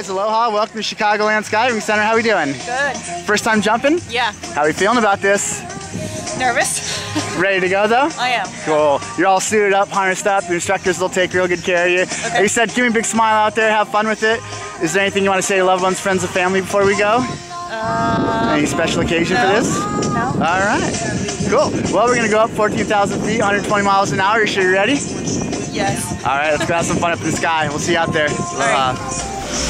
guys, aloha. Welcome to Chicagoland Skydiving Center. How are we doing? Good. First time jumping? Yeah. How are we feeling about this? Nervous? Ready to go though? I am. Cool. You're all suited up, harnessed up. The instructors will take real good care of you. Okay. Like you said, give me a big smile out there. Have fun with it. Is there anything you want to say to loved ones, friends, and family before we go? Uh, Any special occasion for this? no. All right. Cool. Well, we're gonna go up 14,000 feet, 120 miles an hour. You sure you're ready? Yes. All right. Let's go have some fun up in the sky. We'll see you out there. Aloha. Only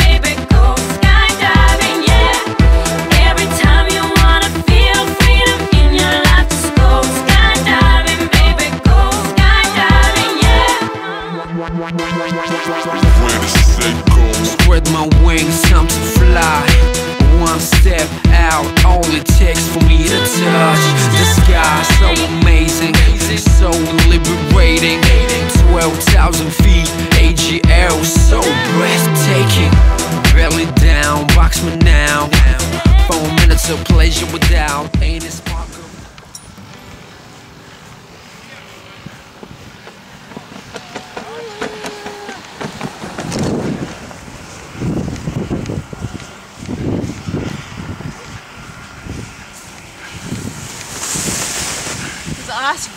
Baby, go skydiving, yeah. Every time you wanna feel freedom in your life, just go, Sky diving, baby go, sky diving, yeah. Spread my wings, time to fly. One step out, all it takes for me to touch box me now. Four minutes of pleasure without any sparkle. Awesome.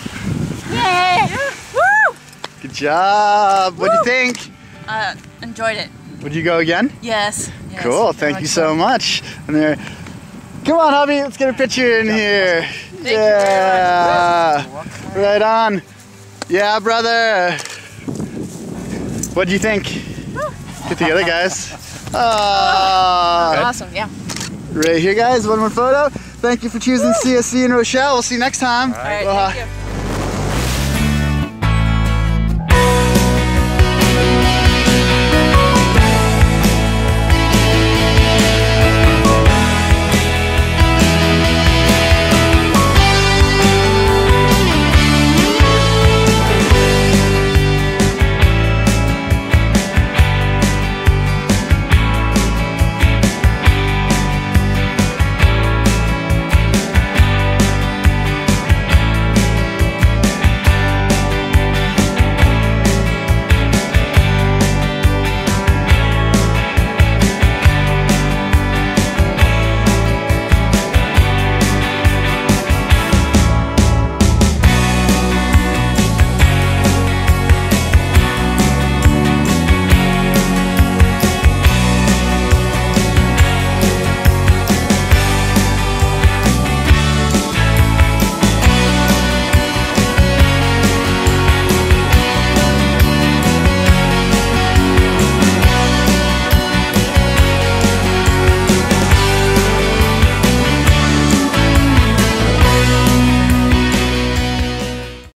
Yay! Woo! Good job. What do you think? Uh, enjoyed it. Would you go again? Yes. Yes. Cool. Thank you so much. And there. Come on, hubby. Let's get a picture in here. very yeah. Right on. Yeah, brother. What'd you think? Get the other guys. Ah. Awesome. Yeah. Right here, guys. One more photo. Thank you for choosing CSC and Rochelle. We'll see you next time. All right. Aloha. Thank you.